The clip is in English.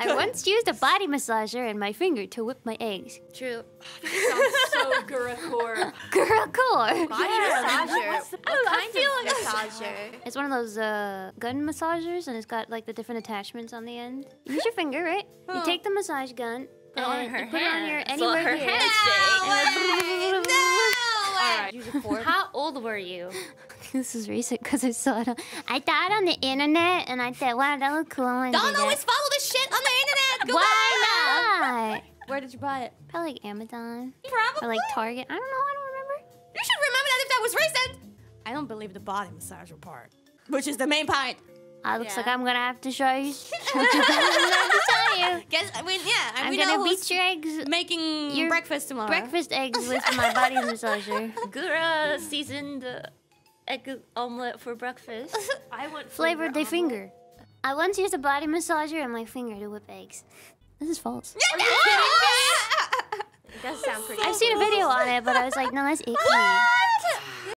I once used a body massager and my finger to whip my eggs. True. Sounds so Guracore. Girl, cool. Body massager. What's the- what I kind feel of massager? It's one of those uh, gun massagers, and it's got like the different attachments on the end. You use your finger, right? You take the massage gun Put it on and her put it on your anywhere So her here. hand And Alright, use a fork. How old were you? This is recent because I saw it. On, I saw it on the internet, and I said, wow, that looked cool. and Don't always follow this shit on the internet. Come Why not? Where did you buy it? Probably like Amazon. Probably. or like Target. I don't know. I don't remember. You should remember that if that was recent. I don't believe the body massager part, which is the main part. Uh, looks like I'm gonna have to show you. I'm gonna have to tell you. Guess I mean yeah. I I'm we gonna know beat your eggs. Making Your breakfast tomorrow. Breakfast eggs with my body massager. Gura seasoned uh, egg omelet for breakfast. I want Flavored the finger. I once used a body massager and my finger to whip eggs. This is false. Are you kidding me? It does sound pretty. I've seen a video on it, but I was like, no, that's icky.